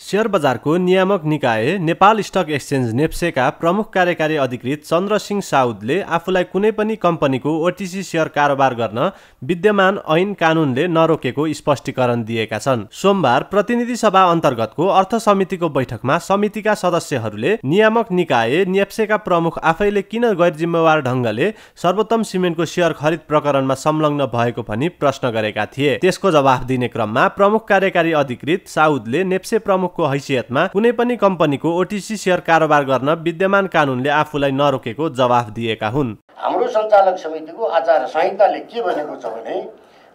Share बजारको नियामक निकाय नेपाल स्टक एक्सचेन्ज नेप्सेका प्रमुख कार्यकारी अधिकृत चन्द्रसिंह साउदले आफूलाई कुनै पनि कम्पनीको ओटिसी सेयर कारोबार गर्न विद्यमान ऐन कानुनले नरोकेको स्पष्टीकरण दिएका छन्। सोमबार प्रतिनिधि सभा अन्तर्गतको अर्थ समितिको बैठकमा समितिका सदस्यहरूले नियामक निकाय नेप्सेका प्रमुख आफैले किन गैर जिम्मेवार ढङ्गले सर्वोत्तम सिमेन्टको सेयर खरिद प्रकरणमा संलग्न भएको भनी प्रश्न गरेका थिए। त्यसको जवाफ दिने क्रममा प्रमुख कार्यकारी अधिकृत साउदले नेप्से प्रमुख प्रमुखको हैसियतमा कुनै पनि कम्पनीको ओटिसी सेयर कारोबार गर्न विद्यमान कानुनले आफूलाई नरोकेको जवाफ दिएका हुन्। हाम्रो सञ्चालक समितिको आचार संहिताले के भनेको छ भने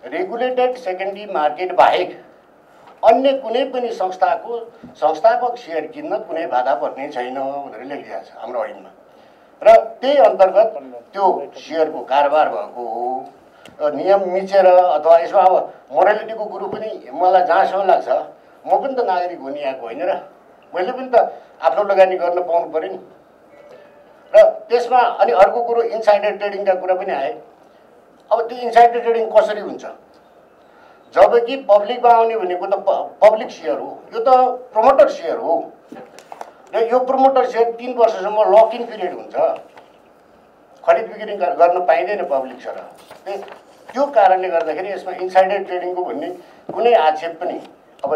रेगुलेटेड सेकेन्डरी मार्केट बाहेक अन्य कुनै पनि संस्थाको संस्थापक सेयर किन्न कुनै बाधा पर्ने छैन भनेर लेखिएको छ हाम्रो ऐनमा। र त्यही अन्तर्गत त्यो सेयरको कारोबार भएको हो नियम मिचेर अथवा यसमा अब मोरालिटीको कुरो पनि मलाई जहाँसम्म लाग्छ म पनि त नागरिक हुने आएको होइन र मैले पनि त आफ्नो लगानी गर्न पाउनु पऱ्यो नि। र त्यसमा अनि अर्को कुरो इन्साइडर ट्रेडिङका कुरा पनि आए। अब त्यो इन्साइडर ट्रेडिङ कसरी हुन्छ? जब कि पब्लिकमा आउने भनेको त पब्लिक सेयर हो। यो त प्रमोटर सेयर हो। र यो प्रमोटर सेयर तिन वर्षसम्म लक इन पिरियड हुन्छ। खरिद बिक्री गर्न पाइँदैन पब्लिक सर त्यो कारणले गर्दाखेरि यसमा इन्साइडर ट्रेडिङको भन्ने कुनै आक्षेप पनि अब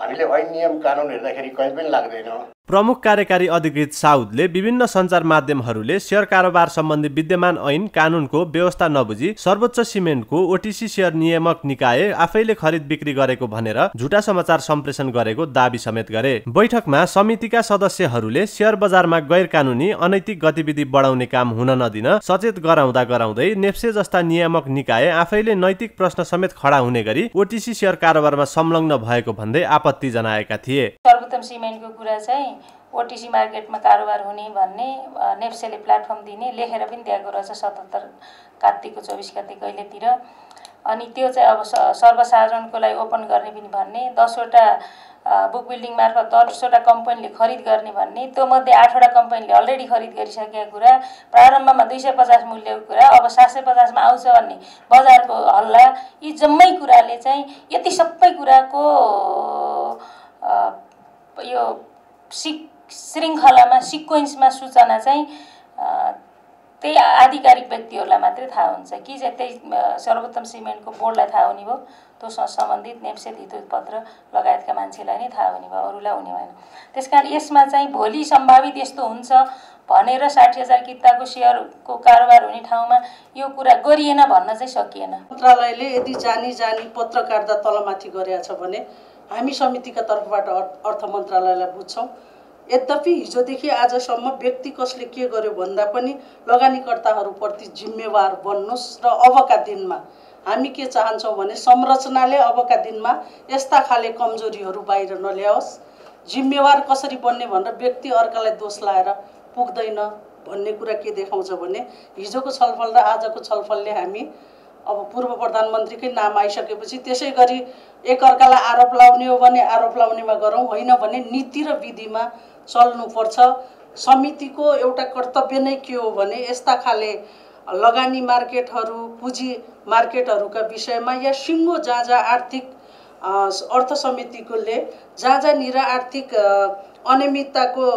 हामीले ऐन नियम कानुन हेर्दाखेरि कहीँ पनि लाग्दैन। प्रमुख कार्यकारी अधिकृत साउदले विभिन्न सञ्चार माध्यमहरूले सेयर कारोबार सम्बन्धी विद्यमान ऐन कानुनको व्यवस्था नबुझी सर्वोच्च सिमेन्टको ओटिसी सेयर नियामक निकाय आफैले खरिद बिक्री गरेको भनेर झुटा समाचार सम्प्रेषण गरेको दावी समेत गरे। बैठकमा समितिका सदस्यहरूले सेयर बजारमा गैर कानुनी अनैतिक गतिविधि बढाउने काम हुन नदिन सचेत गराउँदा गराउँदै नेप्से जस्ता नियामक निकाय आफैले नैतिक प्रश्न समेत खडा हुने गरी ओटिसी सेयर कारोबारमा संलग्न भएको भन्दै आपत्ति जनाएका थिए। सर्वोत्तम सिमेन्टको कुरा चाहिँ ओटिसी मार्केटमा कारोबार हुने भन्ने नेप्सेले प्लेटफर्म दिने लेखेर पनि दिएको रहेछ सतहत्तर कार्तिकको चौबिस कार्तिक कहिलेतिर अनि त्यो चाहिँ अब सर्वसाधारणको लागि ओपन गर्ने पनि भन्ने दसवटा बुक बिल्डिङ मार्फत दसवटा कम्पनीले खरिद गर्ने भन्ने त्यो मध्ये आठवटा कम्पनीले अलरेडी खरिद गरिसकेका कुरा प्रारम्भमा दुई सय पचास मूल्यको कुरा अब सात सय पचासमा आउँछ भन्ने बजारको हल्ला यी जम्मै कुराले चाहिँ यति सबै कुराको यो सिक श्रृङ्खलामा सिक्वेन्समा सूचना चाहिँ त्यही आधिकारिक व्यक्तिहरूलाई मात्रै थाहा हुन्छ कि चाहिँ त्यही सर्वोत्तम सिमेन्टको बोर्डलाई थाहा हुने भयो। त्योसँग सम्बन्धित नेप्से पत्र लगायतका मान्छेलाई नै थाहा हुने भयो अरूलाई हुने भएन। त्यस कारण यसमा चाहिँ भोलि सम्भावित यस्तो हुन्छ भनेर साठी हजार किताको सेयरको कारोबार हुने ठाउँमा यो कुरा गरिएन भन्न चाहिँ सकिएन। मन्त्रालयले यदि जानी जानी पत्रकारिता तलमाथि गरेका छ भने हामी समितिका तर्फबाट अर्थ मन्त्रालयलाई बुझ्छौँ। यद्यपि हिजोदेखि आजसम्म व्यक्ति कसले के गर्यो भन्दा पनि लगानीकर्ताहरूप्रति जिम्मेवार बन्नुहोस् र अबका दिनमा हामी के चाहन्छौँ भने संरचनाले अबका दिनमा यस्ता खाले कमजोरीहरू बाहिर नल्याओस्। जिम्मेवार कसरी बन्ने भनेर व्यक्ति अर्कालाई दोष लाएर पुग्दैन भन्ने कुरा के देखाउँछ भने हिजोको छलफल र आजको छलफलले हामी अब पूर्व प्रधानमन्त्रीकै नाम आइसकेपछि त्यसै गरी एकअर्कालाई आरोप लाउने हो भने आरोप लाउनेमा गरौँ होइन भने नीति र विधिमा चल्नुपर्छ। समितिको एउटा कर्तव्य नै के हो भने यस्ता खाले लगानी मार्केटहरू पुँजी मार्केटहरूका विषयमा या सिङ्गो जहाँ जहाँ आर्थिक अर्थ समितिकोले जहाँ जहाँनिर आर्थिक अनियमितताको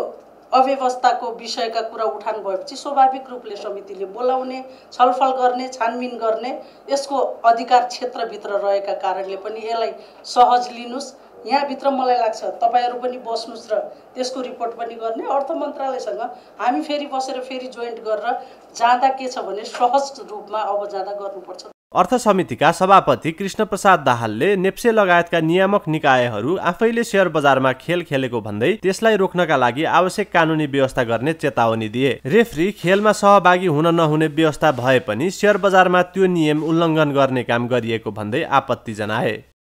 अव्यवस्थाको विषयका कुरा उठान भएपछि स्वाभाविक रूपले समितिले बोलाउने छलफल गर्ने छानबिन गर्ने यसको अधिकार क्षेत्रभित्र रहेका कारणले पनि यसलाई सहज लिनुहोस् यहाँभित्र मलाई लाग्छ तपाईँहरू पनि बस्नुहोस् र त्यसको रिपोर्ट पनि गर्ने। अर्थ मन्त्रालयसँग हामी फेरि बसेर फेरि जोइन्ट गरेर जाँदा के छ भने सहज रूपमा अब जाँदा गर्नुपर्छ। अर्थ समितिका सभापति कृष्ण प्रसाद दाहालले नेप्से लगायतका नियामक निकायहरू आफैले सेयर बजारमा खेल खेलेको भन्दै त्यसलाई रोक्नका लागि आवश्यक कानुनी व्यवस्था गर्ने चेतावनी दिए। रेफ्री खेलमा सहभागी हुन नहुने व्यवस्था भए पनि सेयर बजारमा त्यो नियम उल्लङ्घन गर्ने काम गरिएको भन्दै आपत्ति जनाए।